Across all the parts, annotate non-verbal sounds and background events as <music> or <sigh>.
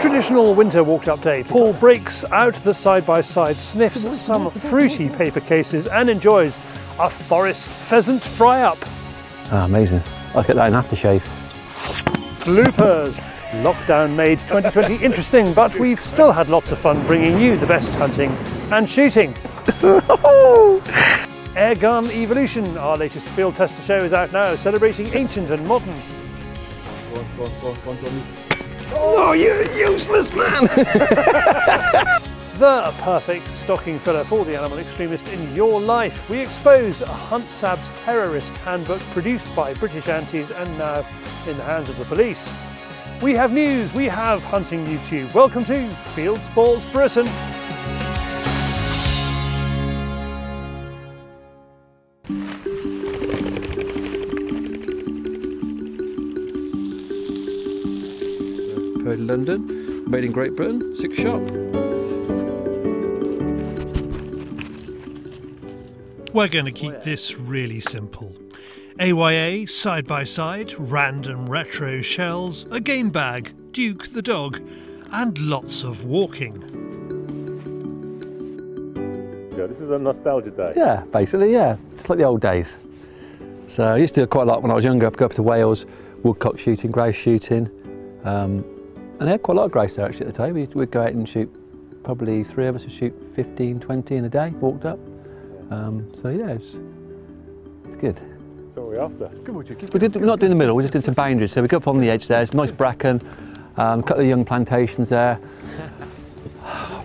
Traditional winter walked update. Paul breaks out the side-by-side, sniffs some fruity paper cases and enjoys a forest pheasant fry-up. Ah, amazing. I'll get that in aftershave. Bloopers. Lockdown made 2020 <laughs> interesting, but we've still had lots of fun bringing you the best hunting and shooting. <laughs> Airgun Evolution, our latest field tester show, is out now, celebrating ancient and modern. Oh, you useless man! <laughs> The perfect stocking filler for the animal extremist in your life. We expose a Hunt Sab's terrorist handbook produced by British antis and now in the hands of the police. We have news, we have hunting YouTube. Welcome to Field Sports Britain. London, made in Great Britain, six shot. We're going to keep this really simple. AYA, side by side, random retro shells, a game bag, Duke the dog, and lots of walking. Yeah, this is a nostalgia day. yeah, basically, yeah. It's like the old days. So I used to do quite a lot when I was younger. I'd go up to Wales, woodcock shooting, grouse shooting. Um, and they had quite a lot of grouse there actually at the time. We'd, we'd go out and shoot, probably three of us would shoot 15, 20 in a day, walked up. Um, so yeah, it's, it's good. So what are we after? We did, we're not doing the middle, we just did some boundaries. So we go up on the edge there, it's nice bracken, um, a couple of young plantations there. <sighs>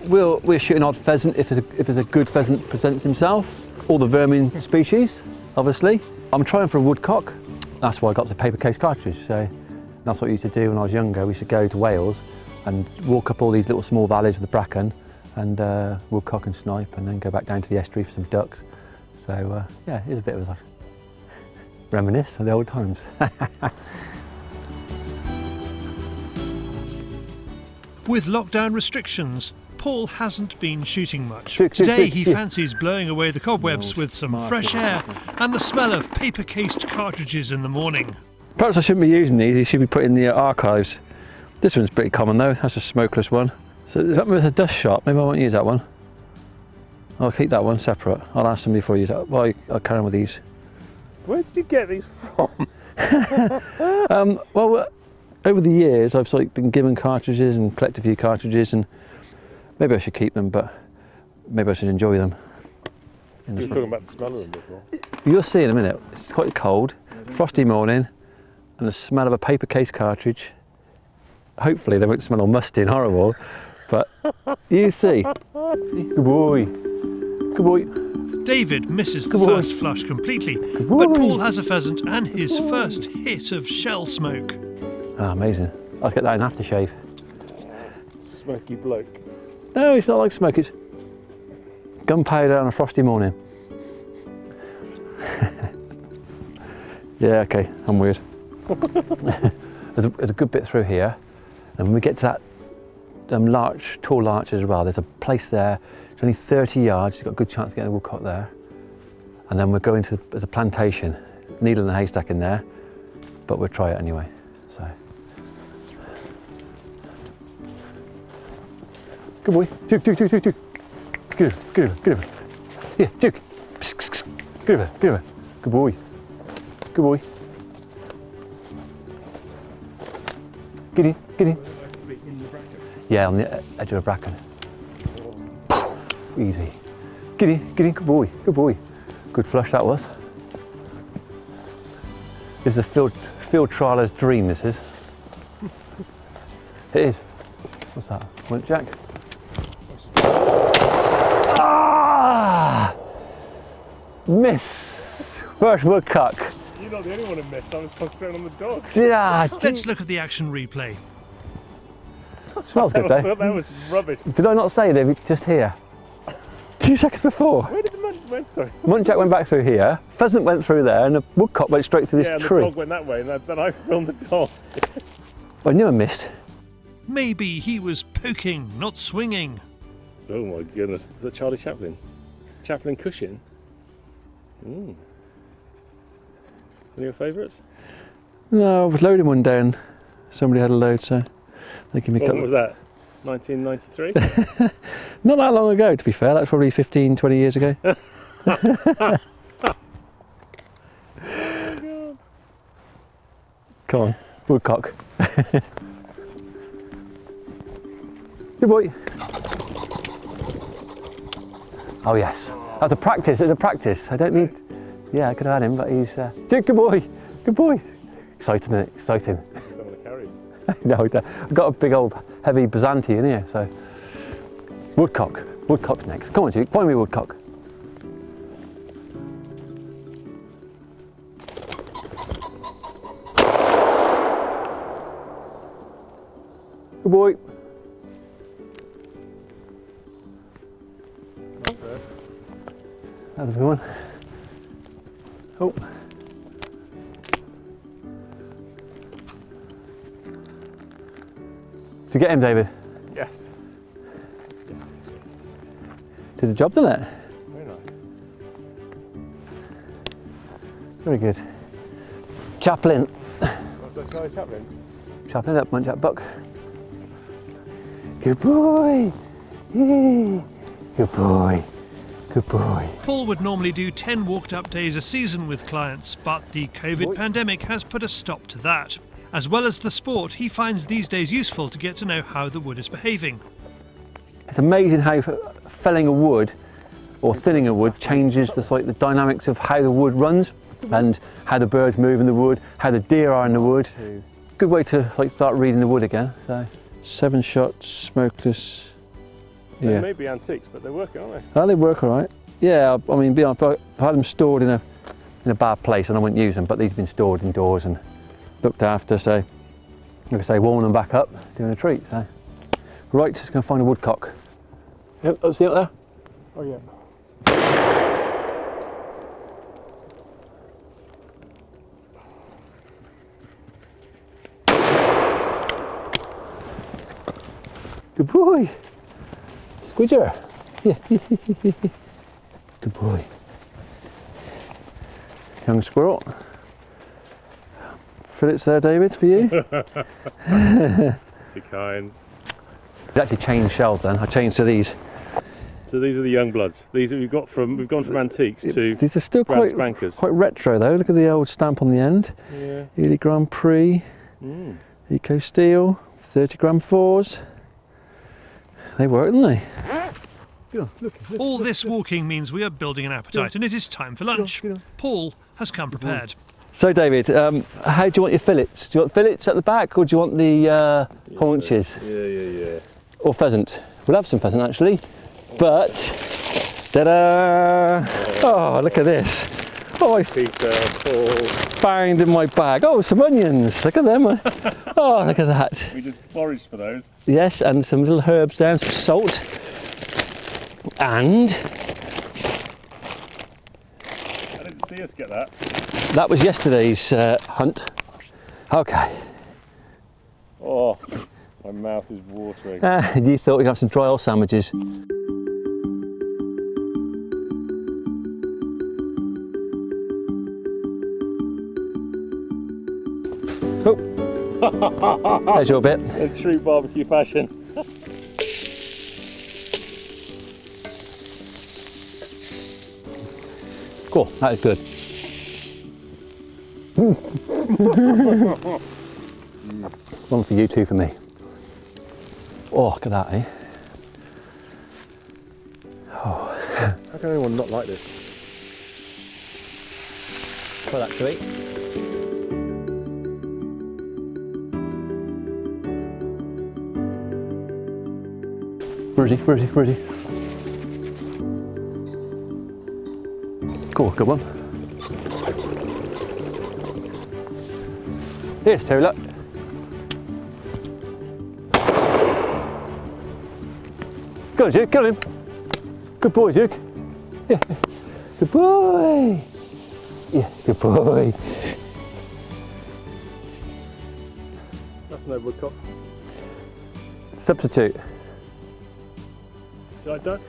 We'll, we'll shoot an odd pheasant if, it's a, if it's a good pheasant presents himself. All the vermin species, obviously. I'm trying for a woodcock. That's why I got the paper case cartridge. So that's what we used to do when I was younger. We used to go to Wales and walk up all these little small valleys with the bracken and uh, woodcock and snipe and then go back down to the estuary for some ducks. So uh, yeah, it's a bit of a reminisce of the old times. <laughs> With lockdown restrictions, Paul hasn't been shooting much. Shoot, shoot, Today he fancies blowing away the cobwebs with some fresh air and the smell of paper cased cartridges in the morning. Perhaps I shouldn't be using these, these should be put in the archives. This one's pretty common though, that's a smokeless one. So that with a dust shot, maybe I won't use that one. I'll keep that one separate. I'll ask somebody before I use that. Well, I- I'll carry on with these. Where did you get these from? <laughs> Um, well, uh, over the years I've sort of been given cartridges and collected a few cartridges and maybe I should keep them, but maybe I should enjoy them. You were talking about the smell of them before. You'll see in a minute. It's quite cold, frosty morning, and the smell of a paper case cartridge. Hopefully they won't smell all musty and horrible, but you see. Good boy. Good boy. David misses the first flush completely, but Paul has a pheasant and his first hit of shell smoke. Ah, amazing. I'll get that in aftershave. Smoky bloke. No, it's not like smoke. It's gunpowder on a frosty morning. <laughs> yeah, okay, I'm weird. <laughs> there's, a, there's a good bit through here, and when we get to that um, larch, tall larch as well, there's a place there. It's only 30 yards. You've got a good chance of getting a woodcock there. And then we're going to the, the plantation. Needle and haystack in there, but we'll try it anyway. So. Good boy. Duke, Duke, Duke, Duke, Duke. Get over, get over, get over. Yeah, Duke. Psst, psst, psst. Get over, get over. Good boy. Good boy. Get in. Yeah, on the edge of a bracken. Easy. Get in, good boy, good boy. Good flush that was. This is a field, field trialer's dream, this is. It is. What's that? Want it, Jack? Ah! Miss! First woodcock. You're not the only one who missed. I was concentrating on the dog. Yeah, Let's look at the action replay. <laughs> smells good That though. was, that was rubbish. Did I not say they were just here? Two seconds before. Where did the man went? Sorry. Muntjac went back through here, pheasant went through there, and the woodcock went straight through this yeah, and tree. the dog went that way, and then- then I filmed the dog. I knew I missed. Maybe he was poking, not swinging. Oh my goodness. Is that Charlie Chaplin? Chaplin Cushing? Mm. Any of your favourites? No, I was loading one down. Somebody had a load, so they give me a What was that? 1993. <laughs> Not that long ago, to be fair. That's probably 15, 20 years ago. <laughs> Come on, woodcock. <laughs> Good boy. Oh yes, that's a practice. It's a practice. I don't need. Yeah, I could have had him, but he's. Uh... Good boy. Good boy. Exciting? Exciting. Don't want to carry. no, I don't. I've got a big old heavy Byzanti in here, so. Woodcock. Woodcock's next. Come on, Duke, find me woodcock. Good boy. A good one. Oh. Did you get him, David? Yes. Did the job, didn't it? Very nice. Very good. Chaplin. What's Chaplin? Chaplin up, munch up, buck. Good boy. Yay. Good boy. Good boy. Paul would normally do 10 walked up days a season with clients, but the COVID pandemic has put a stop to that. As well as the sport, he finds these days useful to get to know how the wood is behaving. It's amazing how felling a wood or thinning a wood changes the, like, the dynamics of how the wood runs and how the birds move in the wood, how the deer are in the wood. Good way to like start reading the wood again. So seven shots, smokeless. They Yeah. may be antiques, but they're working, aren't they? Oh, they work all right. Yeah, I mean, be honest, I had them stored in a in a bad place and I wouldn't use them, but these have been stored indoors and looked after, so like I say, warming them back up, doing a treat. So, right, just going to find a woodcock. Yep, let's see it there. Oh yeah. Good boy. Squidger. Yeah. Good boy. Young squirrel. Fillets there, David, for you. Too kind. I actually changed shells then. I changed to these. So these are the young bloods. These we've got from we've gone from antiques to These are still quite Spankers. quite retro though. Look at the old stamp on the end. Yeah. Eley Grand Prix, Mm. Eco Steel, 30 gram fours. They work, don't they? All this walking means we are building an appetite, and it is time for lunch. Paul has come prepared. So, David, um, how do you want your fillets? Do you want fillets at the back or do you want the uh, haunches Yeah, yeah, yeah. or pheasant? We'll have some pheasant actually, but ta-da! Oh, look at this! Oh, I Peter, Paul. found in my bag. Oh, some onions. Look at them. <laughs> oh, look at that. We just foraged for those. Yes, and some little herbs down, some salt, and I didn't see us get that. that was yesterday's uh, hunt. Okay. Oh, my mouth is watering. Ah, you thought we'd have some dry oil sandwiches. There's your bit. In true barbecue fashion. Cool, that is good. <laughs> One for you, two for me. Oh, look at that, eh? Oh. How can anyone not like this? Try that Where is he? Where is he? Where is he? Cool, good one. Here's two, look. Go on, Duke, get him. Good boy, Duke. Yeah. Good boy. Yeah, good boy. That's no woodcock. Substitute. Do you like duck?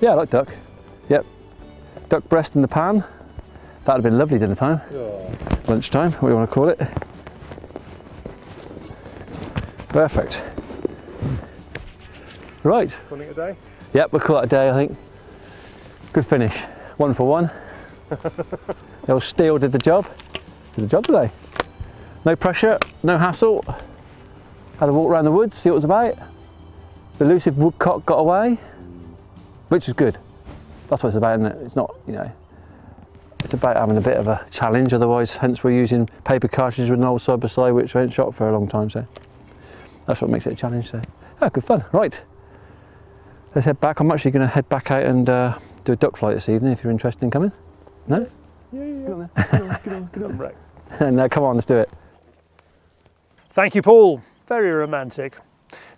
Yeah, I like duck. Yep. Duck breast in the pan. That'd have been lovely dinner time. Oh, Lunchtime, what do you want to call it? Perfect. Right. Calling it a day. Yep, we'll call it a day, I think. Good finish. One for one. the <laughs> old steel did the job. Did the job today. No pressure, no hassle. Had a walk around the woods, see what it was about. The elusive woodcock got away, which is good. That's what it's about, isn't it? It's not, you know, it's about having a bit of a challenge. Otherwise, hence we're using paper cartridges with an old side by side, which I ain't shot for a long time. So that's what makes it a challenge. So, oh, good fun. Right, let's head back. I'm actually going to head back out and uh, do a duck flight this evening. If you're interested in coming, no? Yeah, yeah. Get on, get on, get on, get on, <laughs> no, come on, let's do it. Thank you, Paul. Very romantic.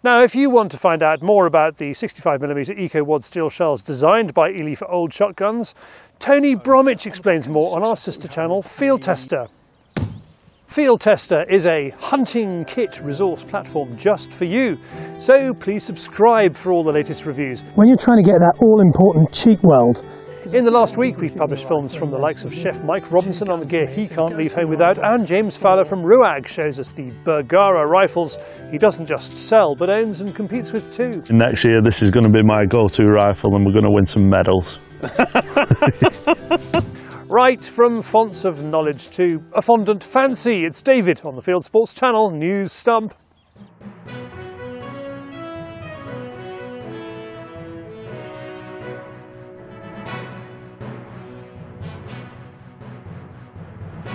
Now, if you want to find out more about the 65mm EcoWad steel shells designed by Eley for old shotguns, Tony Bromwich explains more on our sister channel, Field Tester. Field Tester is a hunting kit resource platform just for you, so please subscribe for all the latest reviews. When you're trying to get that all important cheek weld, In the last week, we've published films from the likes of Chef Mike Robinson on the gear he can't leave home without, and James Fowler from Ruag shows us the Bergara rifles he doesn't just sell, but owns and competes with too. Next year, this is going to be my go-to rifle, and we're going to win some medals. <laughs> <laughs> Right from fonts of knowledge to a fondant fancy, it's David on the Field Sports Channel News Stump.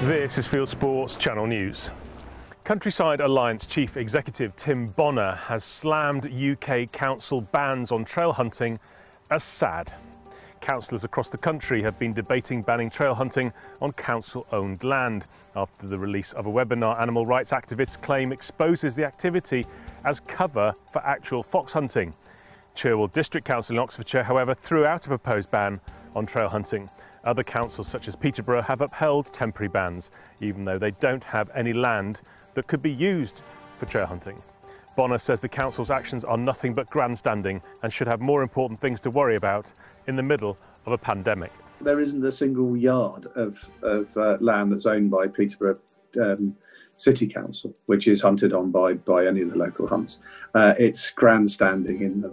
This is Field Sports Channel News. Countryside Alliance Chief Executive Tim Bonner has slammed UK council bans on trail hunting as sad. Councillors across the country have been debating banning trail hunting on council owned land after the release of a webinar animal rights activists claim exposes the activity as cover for actual fox hunting. Cherwell District Council in Oxfordshire, however, threw out a proposed ban on trail hunting. Other councils, such as Peterborough, have upheld temporary bans, even though they don't have any land that could be used for trail hunting. Bonner says the council's actions are nothing but grandstanding and should have more important things to worry about in the middle of a pandemic. there isn't a single yard of, of uh, land that's owned by Peterborough um, City Council, which is hunted on by, by any of the local hunts. Uh, it's grandstanding in the,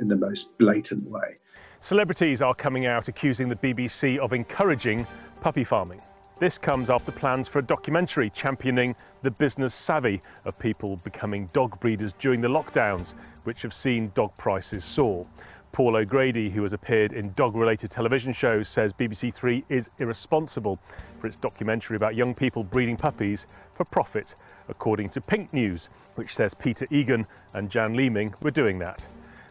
in the most blatant way. Celebrities are coming out accusing the BBC of encouraging puppy farming. This comes after plans for a documentary championing the business savvy of people becoming dog breeders during the lockdowns, which have seen dog prices soar. Paul O'Grady, who has appeared in dog related television shows, says BBC Three is irresponsible for its documentary about young people breeding puppies for profit, according to Pink News, which says Peter Egan and Jan Leeming were doing that.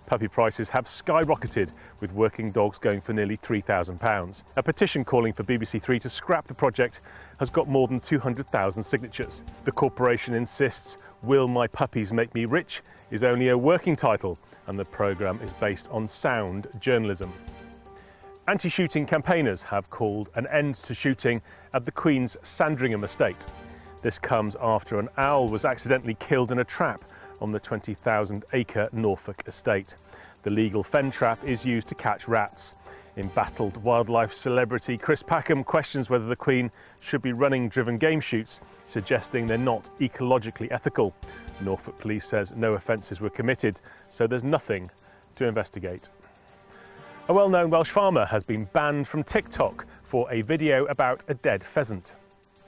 Puppy prices have skyrocketed, with working dogs going for nearly £3,000. A petition calling for BBC Three to scrap the project has got more than 200,000 signatures. The corporation insists Will My Puppies Make Me Rich is only a working title, and the programme is based on sound journalism. Anti shooting campaigners have called an end to shooting at the Queen's Sandringham estate. This comes after an owl was accidentally killed in a trap on the 20,000 acre Norfolk estate. The legal Fenn trap is used to catch rats. Embattled wildlife celebrity Chris Packham questions whether the Queen should be running driven game shoots, suggesting they're not ecologically ethical. Norfolk Police says no offences were committed, so there's nothing to investigate. A well known Welsh farmer has been banned from TikTok for a video about a dead pheasant.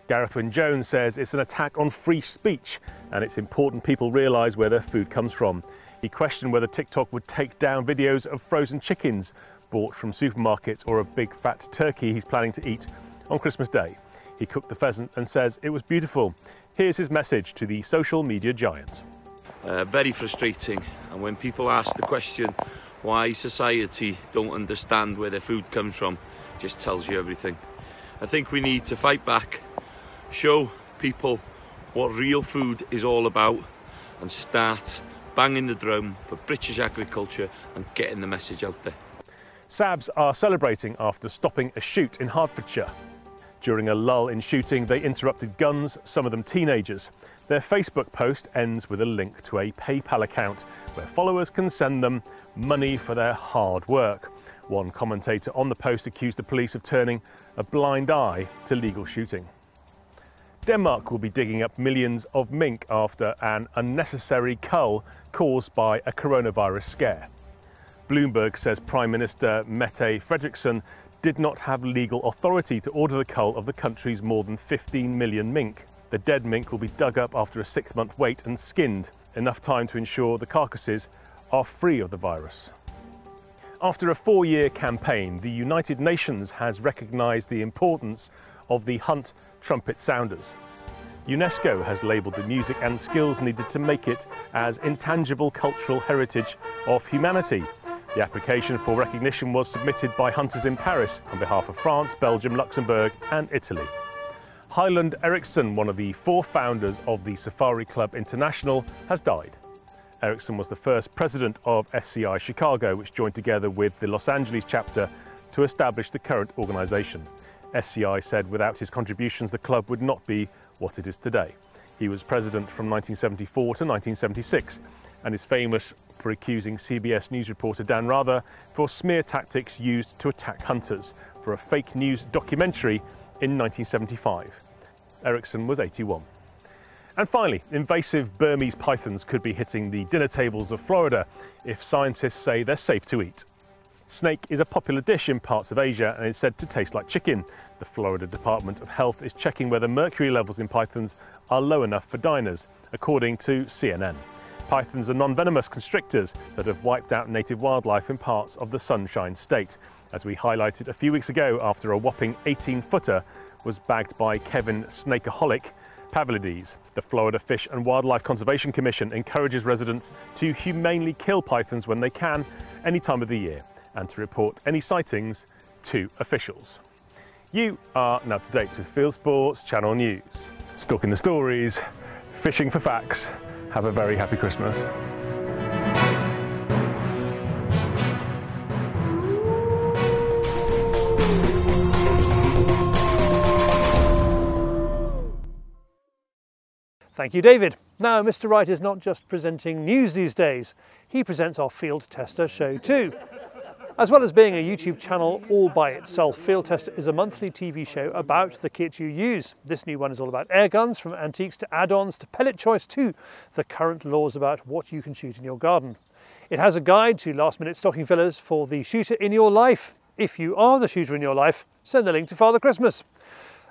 Gareth Wyn Jones says it's an attack on free speech and it's important people realise where their food comes from. He questioned whether TikTok would take down videos of frozen chickens bought from supermarkets or a big fat turkey he's planning to eat on Christmas Day. He cooked the pheasant and says it was beautiful. Here's his message to the social media giant. uh, very frustrating. And when people ask the question why society don't understand where their food comes from, just tells you everything. I think we need to fight back, show people what real food is all about, and start banging the drum for British agriculture and getting the message out there. Sabs are celebrating after stopping a shoot in Hertfordshire. During a lull in shooting, they interrupted guns, some of them teenagers. Their Facebook post ends with a link to a PayPal account where followers can send them money for their hard work. One commentator on the post accused the police of turning a blind eye to legal shooting. Denmark will be digging up millions of mink after an unnecessary cull caused by a coronavirus scare. Bloomberg says Prime Minister Mette Frederiksen did not have legal authority to order the cull of the country's more than 15 million mink. The dead mink will be dug up after a six month wait and skinned, enough time to ensure the carcasses are free of the virus. After a four year campaign, the United Nations has recognised the importance of the Hunt trumpet sounders. UNESCO has labelled the music and skills needed to make it as intangible cultural heritage of humanity. The application for recognition was submitted by hunters in Paris on behalf of France, Belgium, Luxembourg and Italy. Highland Eriksson, one of the four founders of the Safari Club International, has died. Eriksson was the first president of SCI Chicago, which joined together with the Los Angeles chapter to establish the current organisation. SCI said without his contributions, the club would not be what it is today. He was president from 1974 to 1976 and is famous for accusing CBS News reporter Dan Rather for smear tactics used to attack hunters for a fake news documentary in 1975. Eriksson was 81. And finally, invasive Burmese pythons could be hitting the dinner tables of Florida if scientists say they're safe to eat. Snake is a popular dish in parts of Asia and is said to taste like chicken. The Florida Department of Health is checking whether mercury levels in pythons are low enough for diners, according to CNN. Pythons are non-venomous constrictors that have wiped out native wildlife in parts of the Sunshine State, as we highlighted a few weeks ago after a whopping 18-footer was bagged by Kevin Snakeaholic Pavlidis. The Florida Fish and Wildlife Conservation Commission encourages residents to humanely kill pythons when they can, any time of the year and to report any sightings to officials. You are now to date with Field Sports Channel News. Stalking the stories, fishing for facts. Have a very happy Christmas. Thank you, David. Now, Mr. Wright is not just presenting news these days, he presents our Field Tester show too. As well as being a YouTube channel all by itself, Field Tester is a monthly TV show about the kit you use. This new one is all about air guns, from antiques to add-ons to pellet choice to the current laws about what you can shoot in your garden. It has a guide to last-minute stocking fillers for the shooter in your life. If you are the shooter in your life, send the link to Father Christmas.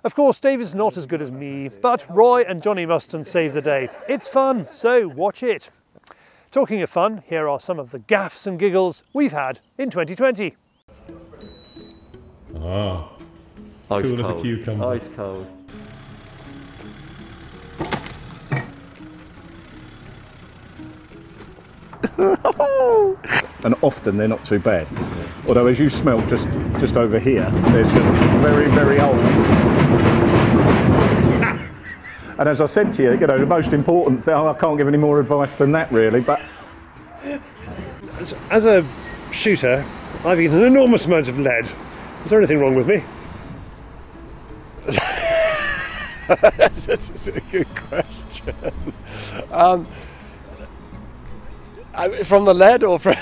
Of course, David's not as good as me, but Roy and Johnny Muston save the day. It's fun, so watch it. Talking of fun, here are some of the gaffs and giggles we've had in 2020. Ah, Ice cool as a cold. cucumber. Ice cold. <laughs> and often they're not too bad. Although, as you smell just just over here, there's some very very old. And as I said to you, you know, the most important thing, I can't give any more advice than that really, but As, as a shooter, I've eaten an enormous amount of lead. Is there anything wrong with me? That's <laughs> a good question. Um, from the lead or from?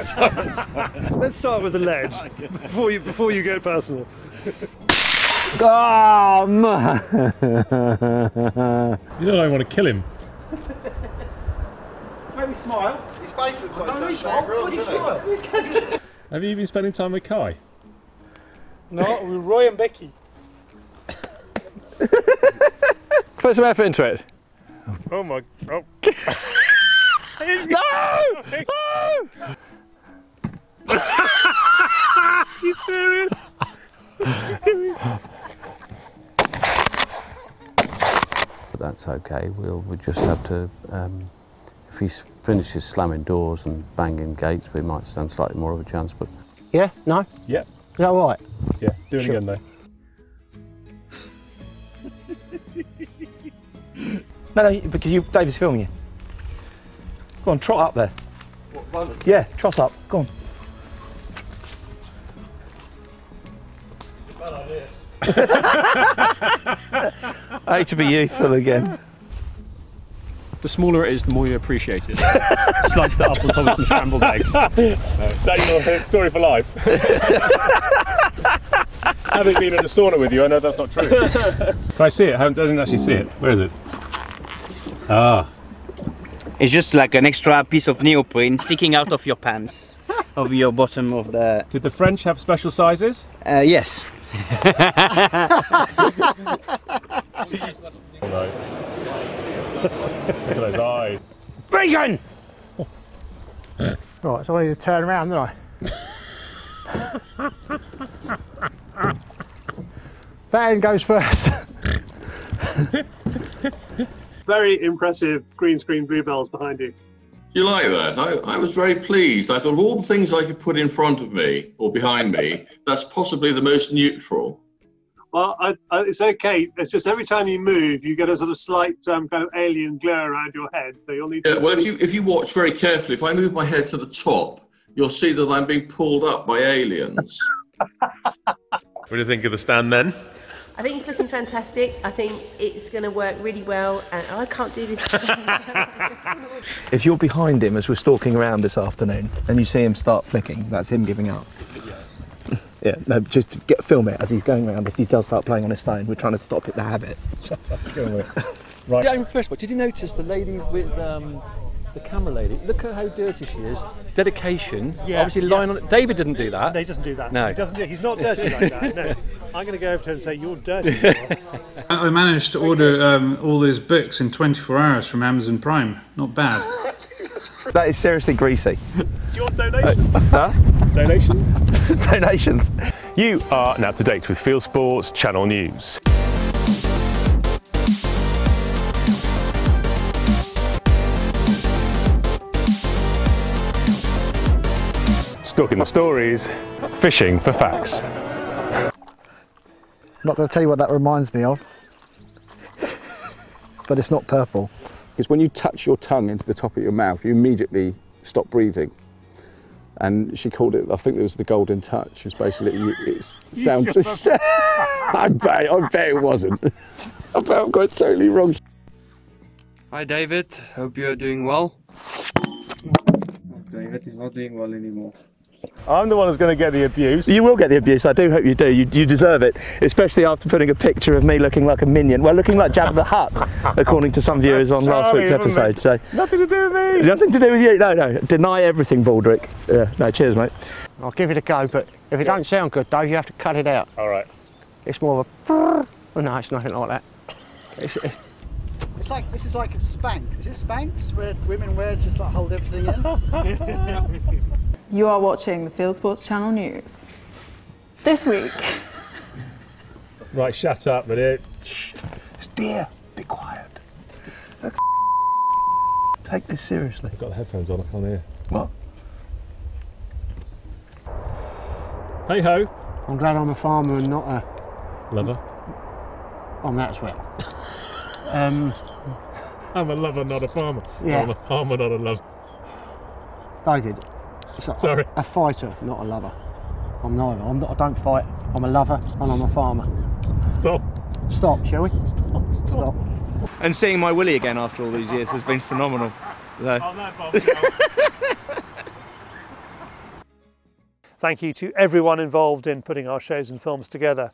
Sorry, <laughs> sorry. Let's start with the lead <laughs> before you before you go personal. Oh man! You don't want to kill him. Maybe smile. His face looks like no, smile. Why do smile? Have you been spending time with Kai? no, with Roy and Becky. <laughs> Put some effort into it. Oh my! Oh. <laughs> no! <laughs> you serious? But that's okay. We'll we just have to. Um, if he finishes slamming doors and banging gates, we might stand slightly more of a chance. But Yeah, no? Yeah. Is that all right? Yeah, do it Sure. again though. No, no, because you, David's filming you. Go on, trot up there. Yeah, trot up. Go on. <laughs> I hate to be youthful again. The smaller it is, the more you appreciate it. <laughs> Sliced it up on top of some scrambled eggs. Is <laughs> that your story for life? Having been in a sauna with you, I know that's not true. Can I see it? I didn't actually see it. Where is it? Ah. It's just like an extra piece of neoprene sticking out of your pants, of your bottom of the. Did the French have special sizes? Uh, yes. Look at those eyes. Reason! right, so I need to turn around, don't I? <laughs> Van goes first. <laughs> Very impressive green screen bluebells behind you. You like that? I, I was very pleased. I thought of all the things I could put in front of me or behind me, that's possibly the most neutral. Well, I, I, it's okay. It's just every time you move, you get a sort of slight um, kind of alien glare around your head. So you'll need Yeah, to. well, if you if you watch very carefully, if I move my head to the top, you'll see that I'm being pulled up by aliens. What do you think of the stand then? I think it's looking fantastic. I think it's going to work really well, and I can't do this. <laughs> If you're behind him as we're stalking around this afternoon and you see him start flicking, that's him giving up. Yeah, no, just get, film it as he's going around. If he does start playing on his phone, we're trying to stop it, the habit. Shut up, film <laughs> it. Right. Yeah, first of all, did you notice the lady with um, the camera lady? Look at how dirty she is. Dedication. Yeah, Obviously, lying on it. David didn't do that. No, he doesn't do that. No. he doesn't. Do, he's not dirty like that. No, <laughs> I'm going to go over to him and say you're dirty. <laughs> I managed to order um, all those books in 24 hours from Amazon Prime. Not bad. <laughs> That is seriously greasy. Do you want donations? Huh? Donations? Donations. You are now up to date with Field Sports Channel News. Stalking the stories, fishing for facts. I'm not going to tell you what that reminds me of, but it's not purple. Because when you touch your tongue into the top of your mouth, you immediately stop breathing. And she called it, I think it was the golden touch. It's basically, you, it sounds. <laughs> I bet, I bet it wasn't. I bet I've got it totally wrong. Hi David, hope you are doing well. David is not doing well anymore. I'm the one who's going to get the abuse. You will get the abuse. I do hope you do. You, you deserve it, especially after putting a picture of me looking like a minion. Well, looking like Jabba the Hutt, <laughs> according to some viewers on last week's episode. So Nothing to do with me. nothing to do with you. No, no. Deny everything, Baldrick. Yeah. No. Cheers, mate. I'll give it a go, but if it don't sound good though, you have to cut it out. All right. It's more of a. Well, no, it's nothing like that. It's, it's, It's like this is like a Spank. Is it Spanx where women wear to just like hold everything in? <laughs> <laughs> You are watching the Field Sports Channel News. This week, <laughs> Right, shut up, but it. It's dear. Be quiet. Look, Take this seriously. I've got the headphones on, I can't hear. What? Hey ho. I'm glad I'm a farmer and not a. Lover. I'm that as well. Um, I'm a lover, not a farmer. Yeah. I'm a farmer, not a lover. David, it's a, Sorry. a fighter, not a lover. I'm neither. I'm not, I don't fight. I'm a lover and I'm a farmer. Stop. Stop, shall we? Stop. Stop. And seeing my Willie again after all these years has been phenomenal. So. Oh, <laughs> Thank you to everyone involved in putting our shows and films together.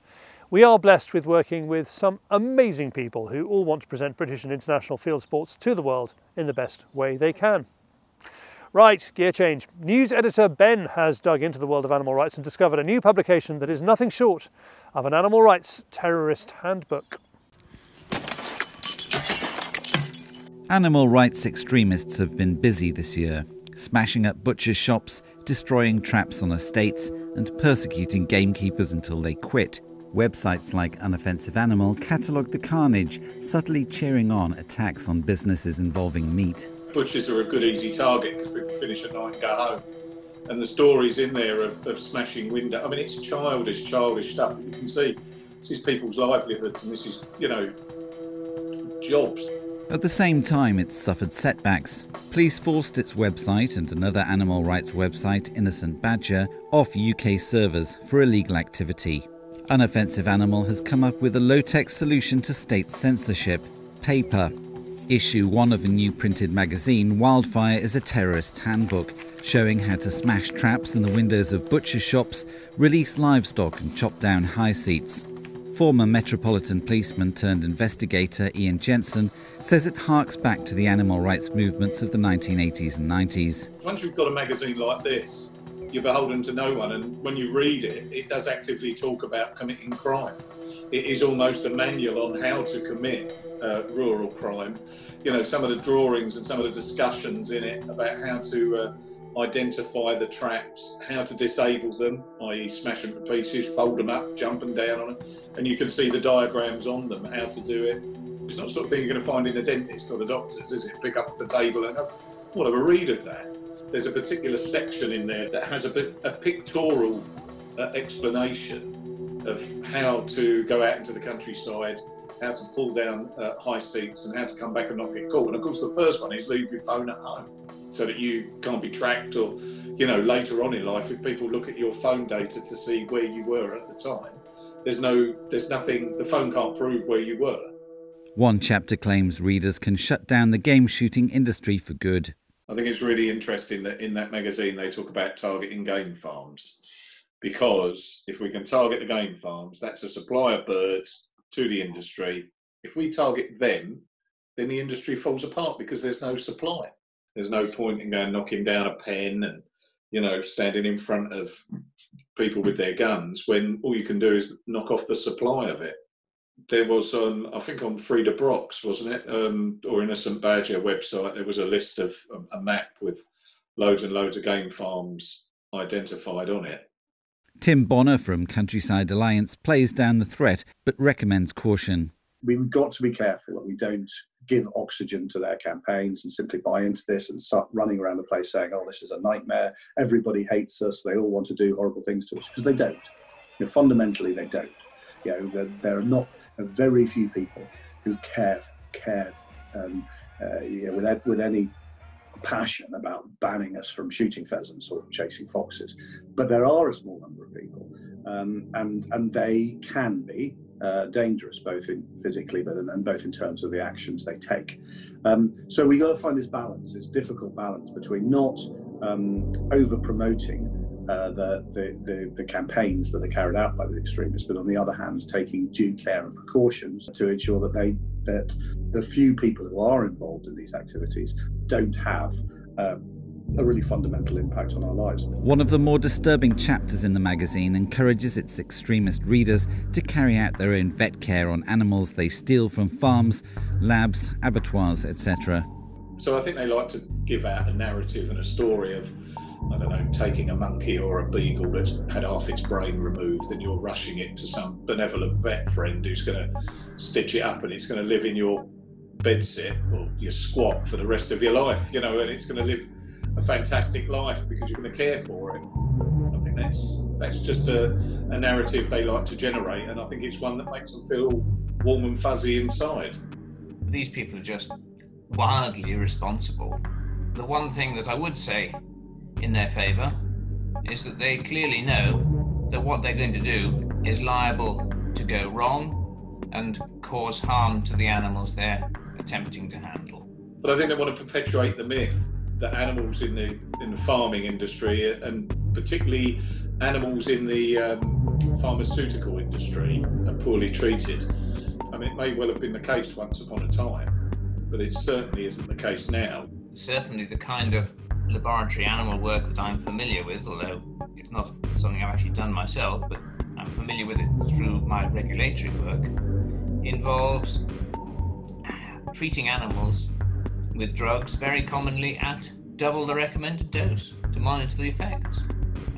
We are blessed with working with some amazing people who all want to present British and international field sports to the world in the best way they can. Right, gear change. News editor Ben has dug into the world of animal rights and discovered a new publication that is nothing short of an animal rights terrorist handbook. Animal rights extremists have been busy this year, smashing up butcher shops, destroying traps on estates, and persecuting gamekeepers until they quit. Websites like Unoffensive Animal catalogue the carnage, subtly cheering on attacks on businesses involving meat. Butchers are a good, easy target because people finish at night and go home. And the stories in there of, of smashing window. I mean, it's childish, childish stuff. You can see this is people's livelihoods, and this is, you know, jobs. At the same time, it's suffered setbacks. Police forced its website and another animal rights website, Innocent Badger, off UK servers for illegal activity. Unoffensive Animal has come up with a low tech solution to state censorship paper. Issue 1 of a new printed magazine, Wildfire is a terrorist handbook, showing how to smash traps in the windows of butcher shops, release livestock, and chop down high seats. Former Metropolitan policeman turned investigator Ian Jensen says it harks back to the animal rights movements of the 1980s and 90s. Once you've got a magazine like this, you're beholden to no one, and when you read it, it does actively talk about committing crime. It is almost a manual on how to commit uh, rural crime. You know, some of the drawings and some of the discussions in it about how to uh, identify the traps, how to disable them, i.e., smash them to pieces, fold them up, jump them down on them, and you can see the diagrams on them, how to do it. It's not the sort of thing you're going to find in a dentist or the doctors, is it? Pick up the table and what have a read of that? There's a particular section in there that has a, a pictorial uh, explanation of how to go out into the countryside, how to pull down uh, high seats, and how to come back and not get caught. And of course, the first one is leave your phone at home so that you can't be tracked or you know later on in life if people look at your phone data to see where you were at the time there's no there's nothing the phone can't prove where you were One chapter claims readers can shut down the game shooting industry for good. I think it's really interesting that in that magazine they talk about targeting game farms because if we can target the game farms that's a supply of birds to the industry if we target them then the industry falls apart because there's no supply there's no point in going knocking down a pen and you know standing in front of people with their guns when all you can do is knock off the supply of it. There was, um, I think, on Frida Brock's, wasn't it, um, or Innocent Badger website, there was a list of um, a map with loads and loads of game farms identified on it. Tim Bonner from Countryside Alliance plays down the threat but recommends caution. We've got to be careful that we don't give oxygen to their campaigns and simply buy into this and start running around the place saying, oh, this is a nightmare. Everybody hates us. They all want to do horrible things to us because they don't. You know, fundamentally, they don't. You know, there, there are not a very few people who care care um, uh, with, with any passion about banning us from shooting pheasants or chasing foxes. But there are a small number of people, um, and and they can be uh, dangerous, both in physically, but and both in terms of the actions they take. Um, so we got to find this balance, this difficult balance between not um, over promoting. Uh, the, the, the, the campaigns that are carried out by the extremists, but on the other hand, taking due care and precautions to ensure that they that the few people who are involved in these activities don't have um, a really fundamental impact on our lives. One of the more disturbing chapters in the magazine encourages its extremist readers to carry out their own vet care on animals they steal from farms, labs, abattoirs, etc. So I think they like to give out a narrative and a story of I don't know, taking a monkey or a beagle that's had half its brain removed and you're rushing it to some benevolent vet friend who's going to stitch it up and it's going to live in your bedsit or your squat for the rest of your life, you know, and it's going to live a fantastic life because you're going to care for it. I think that's that's just a, a narrative they like to generate, and I think it's one that makes them feel warm and fuzzy inside. These people are just wildly irresponsible. The one thing that I would say in their favour is that they clearly know that what they're going to do is liable to go wrong and cause harm to the animals they're attempting to handle. But I think they want to perpetuate the myth that animals in the in the farming industry and particularly animals in the um, pharmaceutical industry are poorly treated. I mean, it may well have been the case once upon a time, but it certainly isn't the case now. Certainly, the kind of laboratory animal work that I'm familiar with, although it's not something I've actually done myself, but I'm familiar with it through my regulatory work, involves treating animals with drugs very commonly at double the recommended dose to monitor the effects.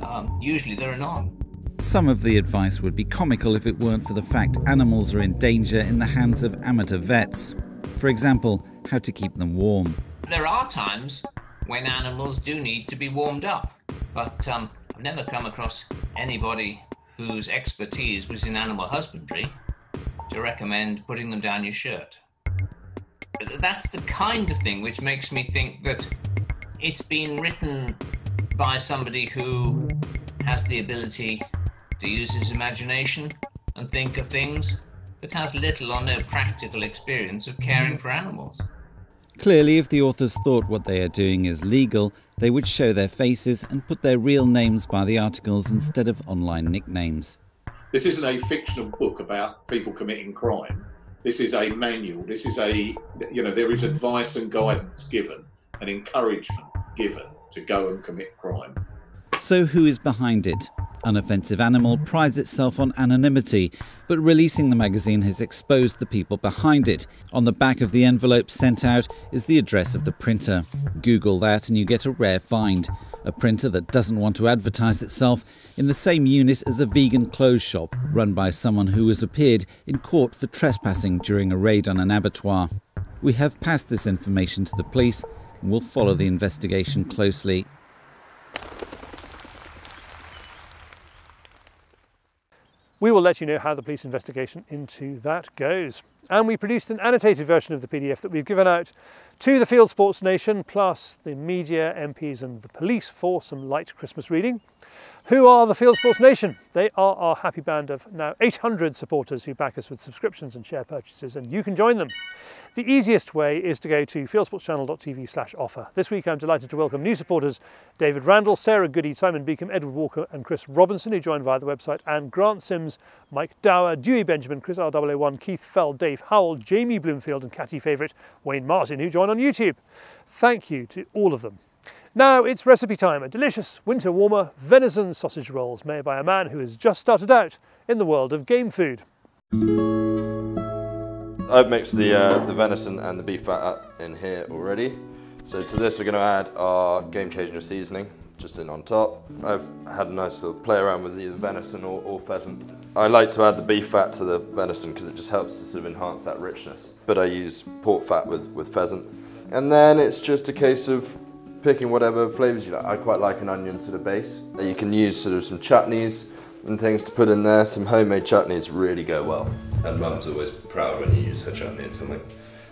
Um, usually there are none. Some of the advice would be comical if it weren't for the fact animals are in danger in the hands of amateur vets. For example, how to keep them warm. There are times when animals do need to be warmed up, but um, I've never come across anybody whose expertise was in animal husbandry to recommend putting them down your shirt. That's the kind of thing which makes me think that it's been written by somebody who has the ability to use his imagination and think of things, but has little or no practical experience of caring for animals. Clearly, if the authors thought what they are doing is legal, they would show their faces and put their real names by the articles instead of online nicknames. This isn't a fictional book about people committing crime. This is a manual. This is a, you know, there is advice and guidance given and encouragement given to go and commit crime. So, who is behind it? Unoffensive Animal prides itself on anonymity, but releasing the magazine has exposed the people behind it. On the back of the envelope sent out is the address of the printer. Google that and you get a rare find a printer that doesn't want to advertise itself in the same unit as a vegan clothes shop run by someone who has appeared in court for trespassing during a raid on an abattoir. We have passed this information to the police and will follow the investigation closely. We will let you know how the police investigation into that goes. And we produced an annotated version of the PDF that we've given out to the Field Sports Nation, plus the media, MPs and the police for some light Christmas reading. Who are the Field Sports Nation? They are our happy band of now 800 supporters who back us with subscriptions and share purchases, and you can join them. The easiest way is to go to fieldsportschannel.tv slash offer. This week I'm delighted to welcome new supporters David Randall, Sarah Goody, Simon Beacom, Edward Walker and Chris Robinson who joined via the website and Grant Sims, Mike Dower, Dewey Benjamin, Chris R001, Keith Fell, Dave Howell, Jamie Bloomfield and Catty favourite Wayne Martin who joined on YouTube. Thank you to all of them. Now it's recipe time, a delicious winter warmer venison sausage rolls made by a man who has just started out in the world of game food. I've mixed the, uh, the venison and the beef fat up in here already. So to this we're going to add our game changer seasoning just in on top. I've had a nice little play around with either venison or, or pheasant. I like to add the beef fat to the venison because it just helps to sort of enhance that richness. But I use pork fat with, with pheasant. And then it's just a case of picking whatever flavours you like. I quite like an onion sort of base. You can use sort of some chutneys and things to put in there. Some homemade chutneys really go well. And mum's always proud when you use her chutney in something.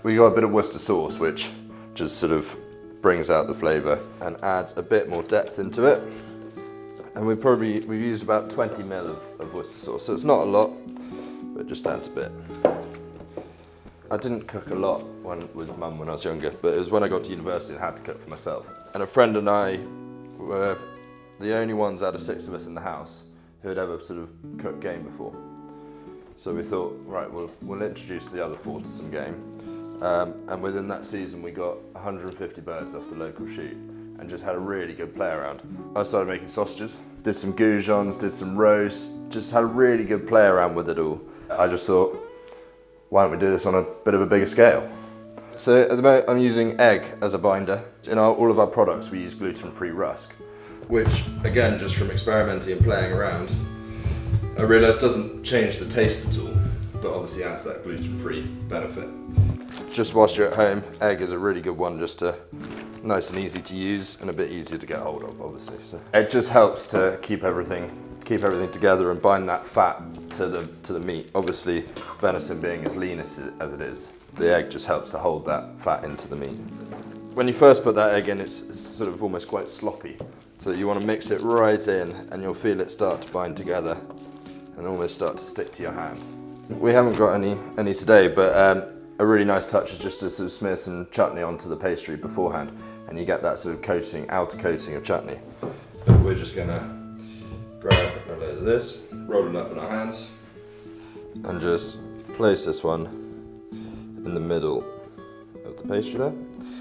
We got a bit of Worcester sauce, which just sort of brings out the flavour and adds a bit more depth into it. And we probably, we've used about 20 ml of, of Worcester sauce, so it's not a lot, but just adds a bit. I didn't cook a lot when, with mum when I was younger, but it was when I got to university and had to cook for myself. And a friend and I were the only ones out of six of us in the house who had ever sort of cooked game before. So we thought, right, we'll, we'll introduce the other four to some game. Um, and within that season, we got 150 birds off the local shoot and just had a really good play around. I started making sausages, did some goujons, did some roast, just had a really good play around with it all. I just thought, why don't we do this on a bit of a bigger scale? So at the moment, I'm using egg as a binder. In our, all of our products, we use gluten-free rusk, which, again, just from experimenting and playing around, I realised doesn't change the taste at all, but obviously adds that gluten-free benefit. Just whilst you're at home, egg is a really good one just to nice and easy to use and a bit easier to get hold of, obviously. So it just helps to keep everything keep everything together and bind that fat to the to the meat. Obviously, venison being as lean as it, as it is, the egg just helps to hold that fat into the meat. When you first put that egg in, it's, it's sort of almost quite sloppy. So you want to mix it right in and you'll feel it start to bind together and almost start to stick to your hand. We haven't got any, any today, but um, a really nice touch is just to sort of smear some chutney onto the pastry beforehand and you get that sort of coating, outer coating of chutney. But we're just gonna grab a load of this, roll it up in our hands and just place this one in the middle of the pastry there.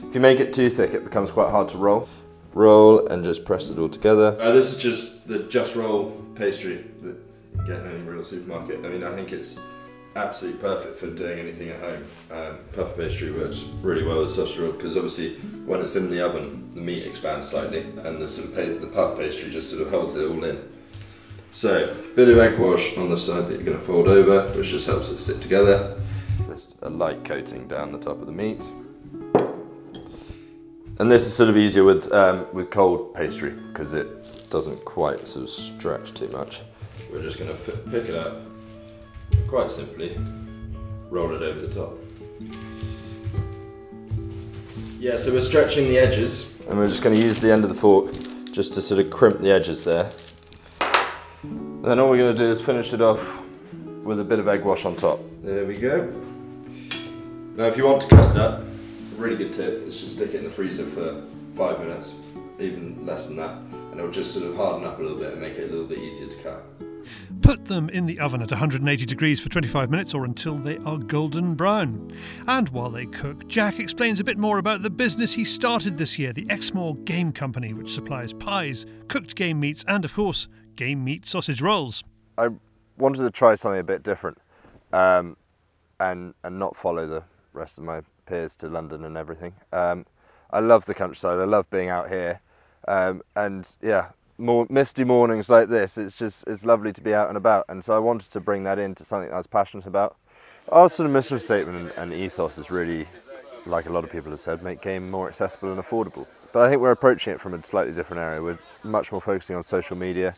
If you make it too thick, it becomes quite hard to roll. Roll and just press it all together. Uh, this is just the Just Roll pastry that you get in any real supermarket. I mean, I think it's absolutely perfect for doing anything at home. Um, puff pastry works really well with sausage roll because obviously when it's in the oven, the meat expands slightly and the sort of the puff pastry just sort of holds it all in. So, bit of egg wash on the side that you're going to fold over, which just helps it stick together. Just a light coating down the top of the meat. And this is sort of easier with, um, with cold pastry because it doesn't quite sort of stretch too much. We're just going to pick it up quite simply, roll it over the top. Yeah, so we're stretching the edges and we're just going to use the end of the fork just to sort of crimp the edges there. Then all we're going to do is finish it off with a bit of egg wash on top. There we go. Now if you want to crust up, a really good tip is just stick it in the freezer for five minutes, even less than that, and it'll just sort of harden up a little bit and make it a little bit easier to cut. Put them in the oven at 180 degrees for 25 minutes or until they are golden brown. And while they cook, Jack explains a bit more about the business he started this year, the Exmoor Game Company, which supplies pies, cooked game meats, and of course, game meat sausage rolls. I wanted to try something a bit different um, and, and not follow the rest of my peers to London and everything. Um, I love the countryside, I love being out here. Um, and yeah, more misty mornings like this, it's just it's lovely to be out and about. And so I wanted to bring that into something I was passionate about. Our sort of mission statement and, and ethos is really, like a lot of people have said, make game more accessible and affordable. But I think we're approaching it from a slightly different area. We're much more focusing on social media,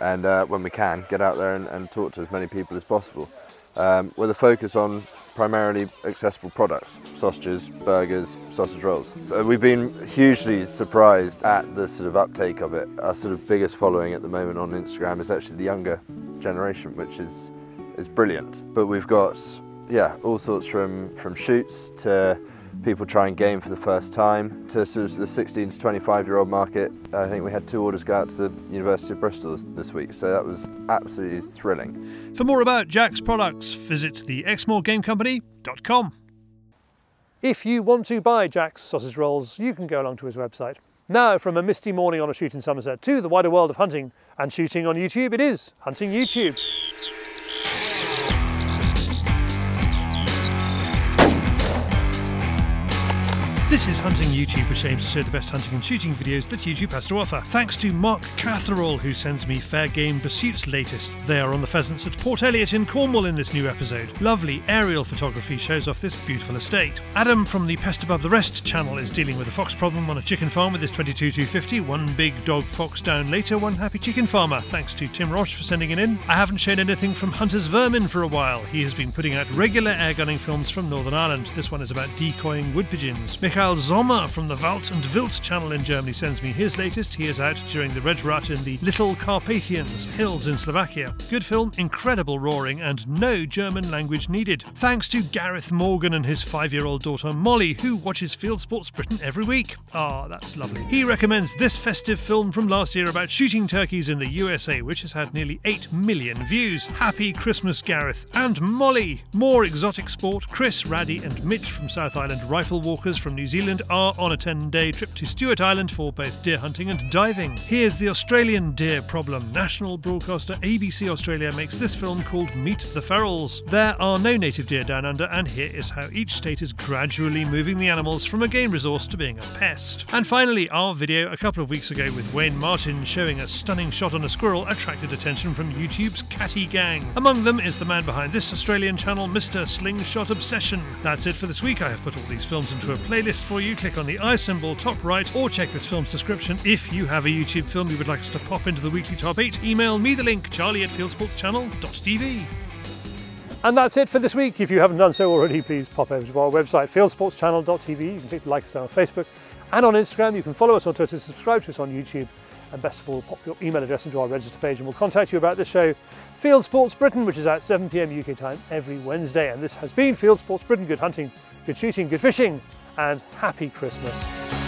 and uh, when we can, get out there and, and, talk to as many people as possible. Um, with a focus on primarily accessible products, sausages, burgers, sausage rolls. So we've been hugely surprised at the sort of uptake of it. Our sort of biggest following at the moment on Instagram is actually the younger generation, which is, is brilliant. But we've got, yeah, all sorts from, from shoots to people trying game for the first time to sort of the 16 to 25 year old market. I think we had two orders go out to the University of Bristol this week, so that was absolutely thrilling. For more about Jack's products, visit the exmoorgamecompany.com. If you want to buy Jack's sausage rolls, you can go along to his website. Now, from a misty morning on a shoot in Somerset to the wider world of hunting and shooting on YouTube, it is Hunting YouTube. This is Hunting YouTube, which aims to show the best hunting and shooting videos that YouTube has to offer. Thanks to Mark Catherall, who sends me Fair Game Pursuit's latest. They are on the pheasants at Port Eliot in Cornwall in this new episode. Lovely aerial photography shows off this beautiful estate. Adam from the Pest Above the Rest channel is dealing with a fox problem on a chicken farm with his 22250. One big dog fox down later, one happy chicken farmer. Thanks to Tim Roche for sending it in. I haven't shown anything from Hunter's Vermin for a while. He has been putting out regular air gunning films from Northern Ireland. This one is about decoying wood pigeons. Mikhail Sommer from the Wald and Wild channel in Germany sends me his latest. He is out during the Red Rut in the Little Carpathians Hills in Slovakia. Good film, incredible roaring, and no German language needed. Thanks to Gareth Morgan and his five year old daughter Molly, who watches Field Sports Britain every week. Ah, that's lovely. He recommends this festive film from last year about shooting turkeys in the USA, which has had nearly 8 million views. Happy Christmas, Gareth. And Molly. More exotic sport. Chris, Raddy, and Mitch from South Island Rifle Walkers from New Zealand are on a 10 day trip to Stewart Island for both deer hunting and diving. Here's the Australian deer problem. National broadcaster ABC Australia makes this film called Meet the Ferals. There are no native deer down under, and here is how each state is gradually moving the animals from a game resource to being a pest. And finally, our video a couple of weeks ago with Wayne Martin showing a stunning shot on a squirrel attracted attention from YouTube's Catty Gang. Among them is the man behind this Australian channel, Mr. Slingshot Obsession. That's it for this week. I have put all these films into a playlist for you click on the eye symbol top right or check this film's description. If you have a YouTube film you would like us to pop into the weekly top 8, email me the link charlie at fieldsportschannel.tv. And that's it for this week. If you haven't done so already, please pop over to our website, fieldsportschannel.tv. You can click like us on Facebook and on Instagram. You can follow us on Twitter, subscribe to us on YouTube, and best of all, pop your email address into our register page and we'll contact you about this show, Field Sports Britain, which is at 7pm UK time every Wednesday. And this has been Field Sports Britain. Good hunting, good shooting, good fishing and happy Christmas.